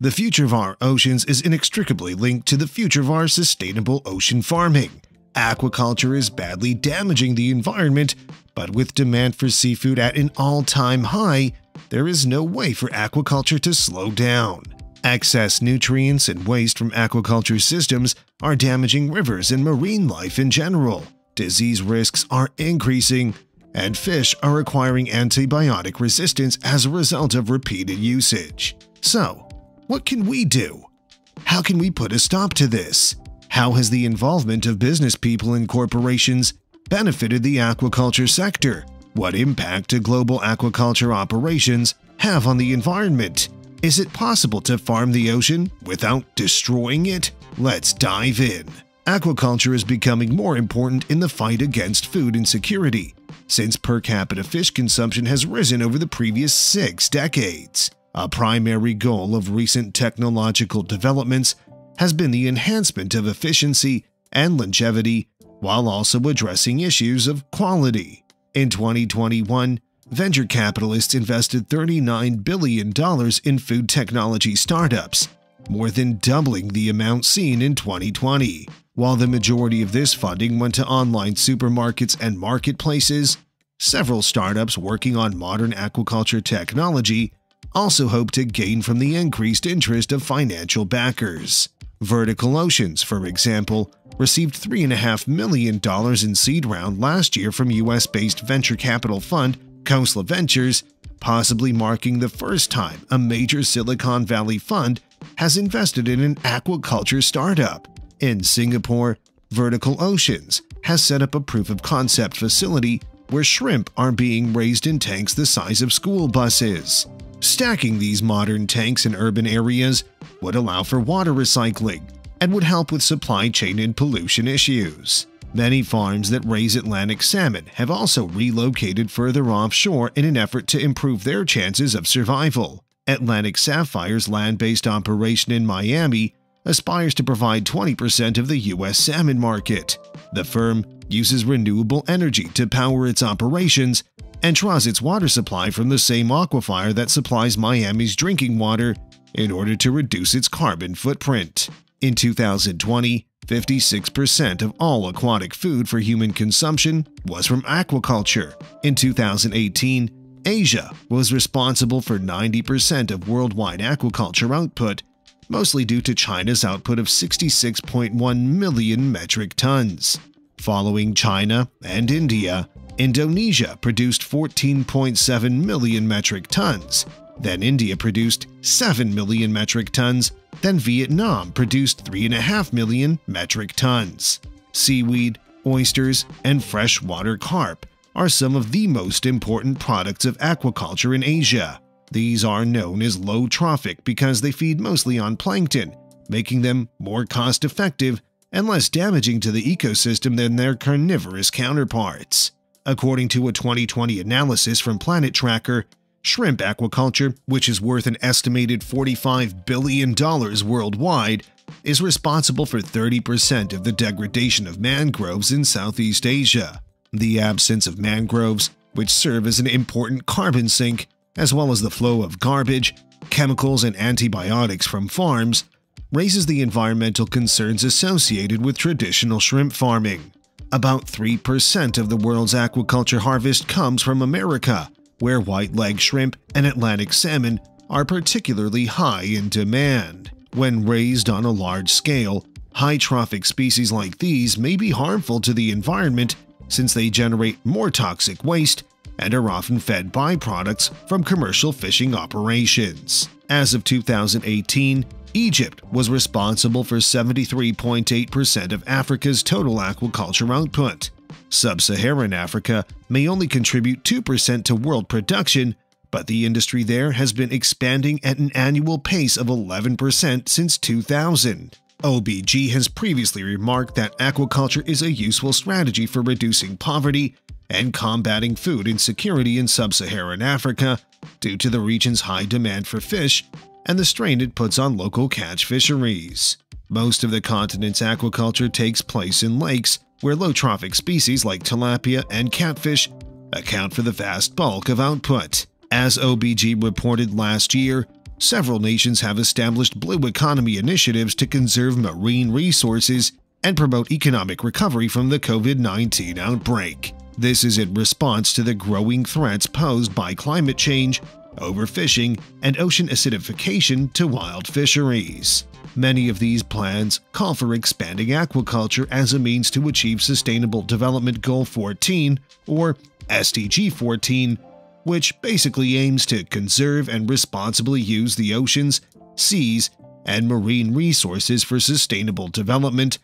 The future of our oceans is inextricably linked to the future of our sustainable ocean farming. Aquaculture is badly damaging the environment, but with demand for seafood at an all-time high, there is no way for aquaculture to slow down. Excess nutrients and waste from aquaculture systems are damaging rivers and marine life in general. Disease risks are increasing, and fish are acquiring antibiotic resistance as a result of repeated usage. So, what can we do? How can we put a stop to this? How has the involvement of business people and corporations benefited the aquaculture sector? What impact do global aquaculture operations have on the environment? Is it possible to farm the ocean without destroying it? Let's dive in. Aquaculture is becoming more important in the fight against food insecurity, since per capita fish consumption has risen over the previous six decades. A primary goal of recent technological developments has been the enhancement of efficiency and longevity while also addressing issues of quality. In 2021, venture capitalists invested $39 billion in food technology startups, more than doubling the amount seen in 2020. While the majority of this funding went to online supermarkets and marketplaces, several startups working on modern aquaculture technology also hope to gain from the increased interest of financial backers. Vertical Oceans, for example, received $3.5 million in seed round last year from US-based venture capital fund Khosla Ventures, possibly marking the first time a major Silicon Valley fund has invested in an aquaculture startup. In Singapore, Vertical Oceans has set up a proof-of-concept facility where shrimp are being raised in tanks the size of school buses. Stacking these modern tanks in urban areas would allow for water recycling and would help with supply chain and pollution issues. Many farms that raise Atlantic salmon have also relocated further offshore in an effort to improve their chances of survival. Atlantic Sapphire's land-based operation in Miami aspires to provide 20% of the U.S. salmon market. The firm uses renewable energy to power its operations and draws its water supply from the same aquifer that supplies Miami's drinking water in order to reduce its carbon footprint. In 2020, 56% of all aquatic food for human consumption was from aquaculture. In 2018, Asia was responsible for 90% of worldwide aquaculture output, mostly due to China's output of 66.1 million metric tons. Following China and India, Indonesia produced 14.7 million metric tons, then India produced 7 million metric tons, then Vietnam produced 3.5 million metric tons. Seaweed, oysters, and freshwater carp are some of the most important products of aquaculture in Asia. These are known as low trophic because they feed mostly on plankton, making them more cost-effective and less damaging to the ecosystem than their carnivorous counterparts. According to a 2020 analysis from Planet Tracker, shrimp aquaculture, which is worth an estimated $45 billion worldwide, is responsible for 30% of the degradation of mangroves in Southeast Asia. The absence of mangroves, which serve as an important carbon sink, as well as the flow of garbage, chemicals, and antibiotics from farms, raises the environmental concerns associated with traditional shrimp farming. About 3% of the world's aquaculture harvest comes from America, where white leg shrimp and Atlantic salmon are particularly high in demand. When raised on a large scale, high trophic species like these may be harmful to the environment since they generate more toxic waste and are often fed byproducts from commercial fishing operations. As of 2018, Egypt was responsible for 73.8% of Africa's total aquaculture output. Sub-Saharan Africa may only contribute 2% to world production, but the industry there has been expanding at an annual pace of 11% since 2000. OBG has previously remarked that aquaculture is a useful strategy for reducing poverty and combating food insecurity in sub-Saharan Africa due to the region's high demand for fish and the strain it puts on local catch fisheries. Most of the continent's aquaculture takes place in lakes, where low-trophic species like tilapia and catfish account for the vast bulk of output. As OBG reported last year, several nations have established blue economy initiatives to conserve marine resources and promote economic recovery from the COVID 19 outbreak. This is in response to the growing threats posed by climate change, overfishing, and ocean acidification to wild fisheries. Many of these plans call for expanding aquaculture as a means to achieve Sustainable Development Goal 14, or SDG 14, which basically aims to conserve and responsibly use the oceans, seas, and marine resources for sustainable development,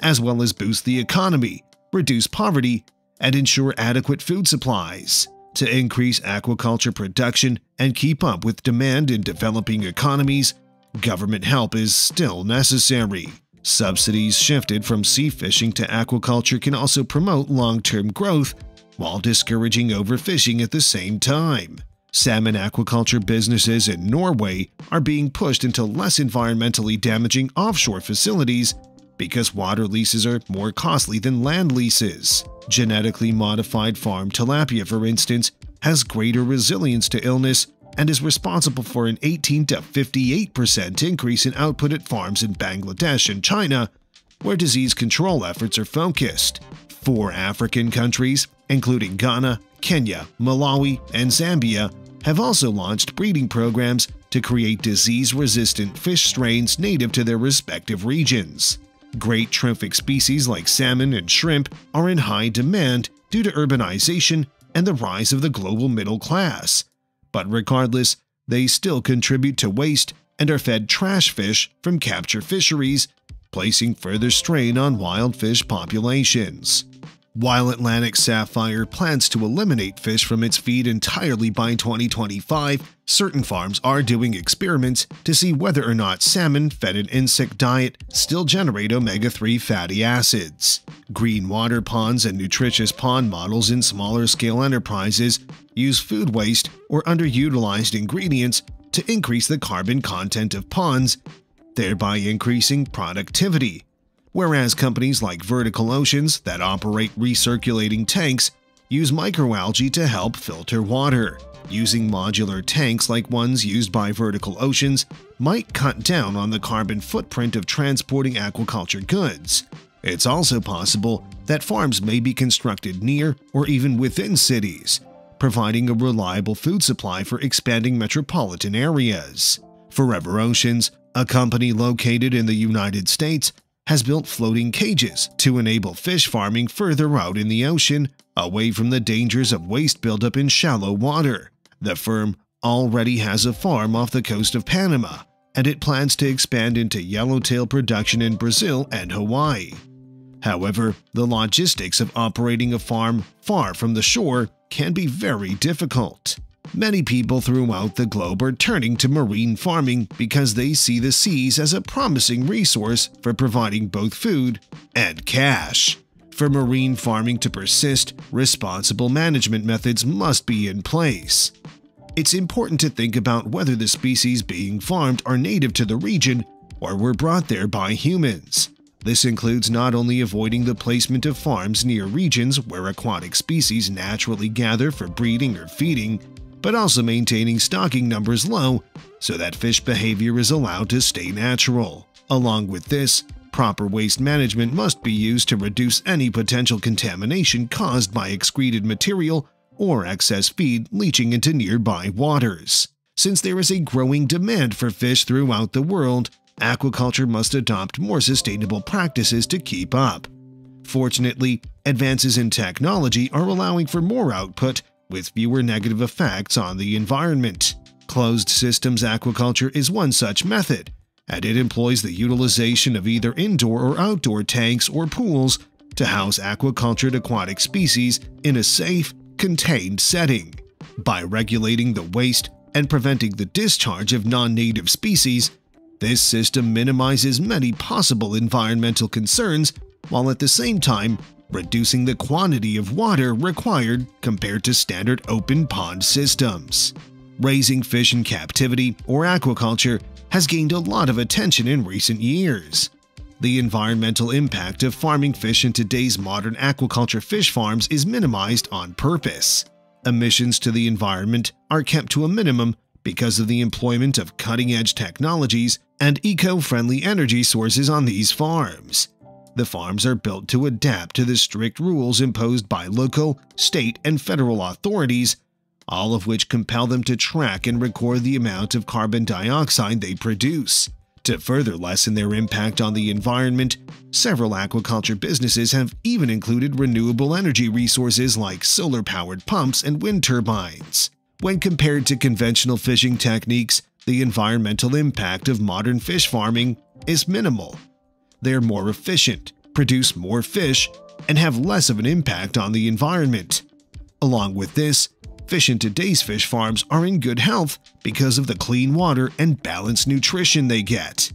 as well as boost the economy, reduce poverty, and ensure adequate food supplies. To increase aquaculture production and keep up with demand in developing economies, government help is still necessary. Subsidies shifted from sea fishing to aquaculture can also promote long-term growth while discouraging overfishing at the same time. Salmon aquaculture businesses in Norway are being pushed into less environmentally damaging offshore facilities because water leases are more costly than land leases. Genetically modified farm tilapia, for instance, has greater resilience to illness and is responsible for an 18 to 58% increase in output at farms in Bangladesh and China, where disease control efforts are focused. Four African countries, including Ghana, Kenya, Malawi, and Zambia, have also launched breeding programs to create disease-resistant fish strains native to their respective regions. Great trophic species like salmon and shrimp are in high demand due to urbanization and the rise of the global middle class. But regardless, they still contribute to waste and are fed trash fish from capture fisheries, placing further strain on wild fish populations. While Atlantic Sapphire plans to eliminate fish from its feed entirely by 2025, certain farms are doing experiments to see whether or not salmon fed an insect diet still generate omega-3 fatty acids. Green water ponds and nutritious pond models in smaller scale enterprises use food waste or underutilized ingredients to increase the carbon content of ponds, thereby increasing productivity whereas companies like Vertical Oceans that operate recirculating tanks use microalgae to help filter water. Using modular tanks like ones used by Vertical Oceans might cut down on the carbon footprint of transporting aquaculture goods. It's also possible that farms may be constructed near or even within cities, providing a reliable food supply for expanding metropolitan areas. Forever Oceans, a company located in the United States, has built floating cages to enable fish farming further out in the ocean, away from the dangers of waste buildup in shallow water. The firm already has a farm off the coast of Panama, and it plans to expand into yellowtail production in Brazil and Hawaii. However, the logistics of operating a farm far from the shore can be very difficult. Many people throughout the globe are turning to marine farming because they see the seas as a promising resource for providing both food and cash. For marine farming to persist, responsible management methods must be in place. It's important to think about whether the species being farmed are native to the region or were brought there by humans. This includes not only avoiding the placement of farms near regions where aquatic species naturally gather for breeding or feeding, but also maintaining stocking numbers low so that fish behavior is allowed to stay natural. Along with this, proper waste management must be used to reduce any potential contamination caused by excreted material or excess feed leaching into nearby waters. Since there is a growing demand for fish throughout the world, aquaculture must adopt more sustainable practices to keep up. Fortunately, advances in technology are allowing for more output with fewer negative effects on the environment. Closed systems aquaculture is one such method, and it employs the utilization of either indoor or outdoor tanks or pools to house aquacultured aquatic species in a safe, contained setting. By regulating the waste and preventing the discharge of non-native species, this system minimizes many possible environmental concerns while at the same time reducing the quantity of water required compared to standard open pond systems. Raising fish in captivity or aquaculture has gained a lot of attention in recent years. The environmental impact of farming fish in today's modern aquaculture fish farms is minimized on purpose. Emissions to the environment are kept to a minimum because of the employment of cutting-edge technologies and eco-friendly energy sources on these farms. The farms are built to adapt to the strict rules imposed by local, state, and federal authorities, all of which compel them to track and record the amount of carbon dioxide they produce. To further lessen their impact on the environment, several aquaculture businesses have even included renewable energy resources like solar-powered pumps and wind turbines. When compared to conventional fishing techniques, the environmental impact of modern fish farming is minimal. They're more efficient, produce more fish, and have less of an impact on the environment. Along with this, fish in today's fish farms are in good health because of the clean water and balanced nutrition they get.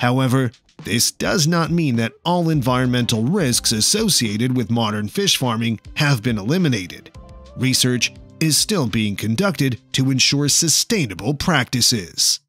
However, this does not mean that all environmental risks associated with modern fish farming have been eliminated. Research is still being conducted to ensure sustainable practices.